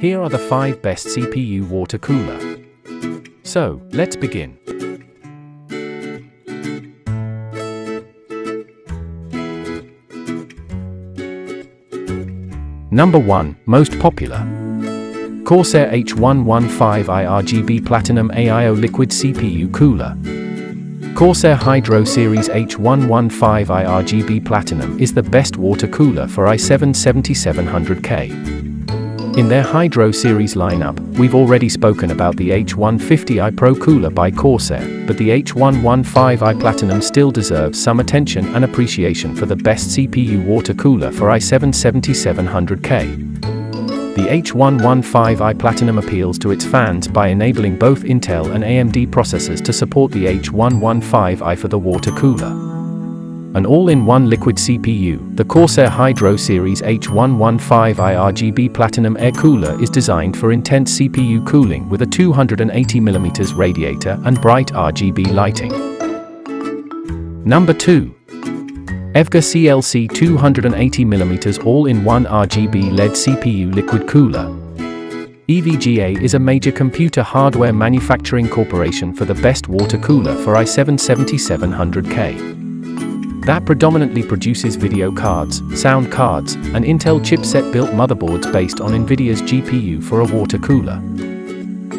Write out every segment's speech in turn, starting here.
Here are the 5 best CPU water cooler. So, let's begin. Number 1, most popular. Corsair H115i RGB Platinum AIO Liquid CPU Cooler. Corsair Hydro Series H115i RGB Platinum is the best water cooler for i7 7700K. In their Hydro series lineup, we've already spoken about the H150i Pro cooler by Corsair, but the H115i Platinum still deserves some attention and appreciation for the best CPU water cooler for i7 7700K. The H115i Platinum appeals to its fans by enabling both Intel and AMD processors to support the H115i for the water cooler. An all-in-one liquid CPU, the Corsair Hydro Series H115i RGB Platinum Air Cooler is designed for intense CPU cooling with a 280mm radiator and bright RGB lighting. Number 2. EVGA CLC 280mm All-in-One RGB LED CPU Liquid Cooler. EVGA is a major computer hardware manufacturing corporation for the best water cooler for i7 7700K that predominantly produces video cards, sound cards, and Intel chipset-built motherboards based on NVIDIA's GPU for a water cooler.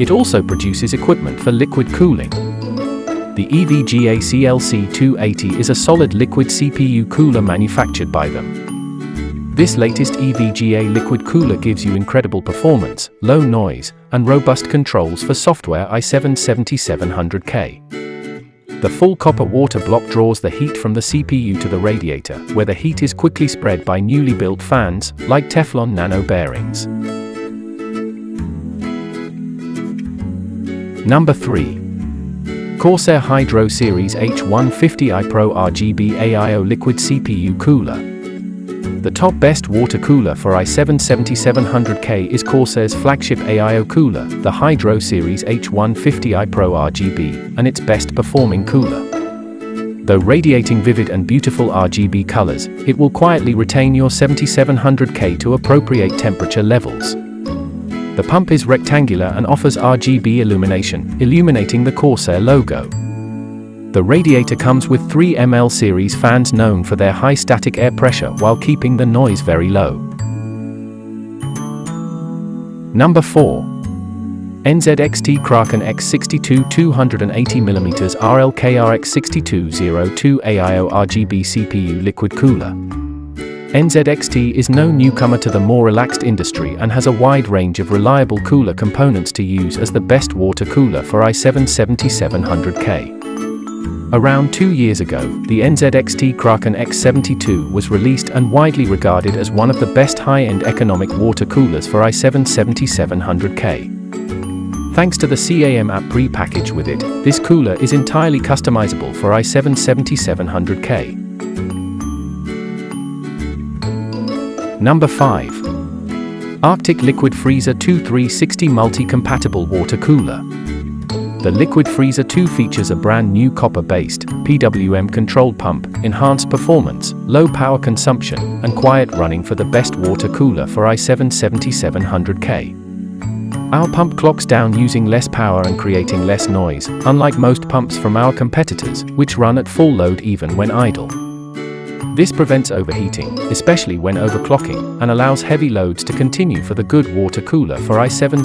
It also produces equipment for liquid cooling. The EVGA CLC280 is a solid liquid CPU cooler manufactured by them. This latest EVGA liquid cooler gives you incredible performance, low noise, and robust controls for software i7 7700K. The full copper water block draws the heat from the CPU to the radiator, where the heat is quickly spread by newly built fans, like Teflon nano bearings. Number 3. Corsair Hydro Series H150i Pro RGB AIO Liquid CPU Cooler. The top best water cooler for i7 7700K is Corsair's flagship AIO cooler, the Hydro Series H150i Pro RGB, and its best performing cooler. Though radiating vivid and beautiful RGB colors, it will quietly retain your 7700K to appropriate temperature levels. The pump is rectangular and offers RGB illumination, illuminating the Corsair logo. The radiator comes with 3 ml series fans known for their high static air pressure while keeping the noise very low. Number 4. NZXT Kraken X62 280mm RLKRX6202 AIO RGB CPU liquid cooler. NZXT is no newcomer to the more relaxed industry and has a wide range of reliable cooler components to use as the best water cooler for i7 7700K. Around two years ago, the NZXT Kraken X72 was released and widely regarded as one of the best high-end economic water coolers for i7 7700K. Thanks to the CAM app pre-package with it, this cooler is entirely customizable for i7 7700K. Number 5. Arctic Liquid Freezer 2360 Multi-Compatible Water Cooler. The Liquid Freezer 2 features a brand new copper-based, PWM-controlled pump, enhanced performance, low power consumption, and quiet running for the best water cooler for i7 7700K. Our pump clocks down using less power and creating less noise, unlike most pumps from our competitors, which run at full load even when idle. This prevents overheating, especially when overclocking, and allows heavy loads to continue for the good water cooler for i7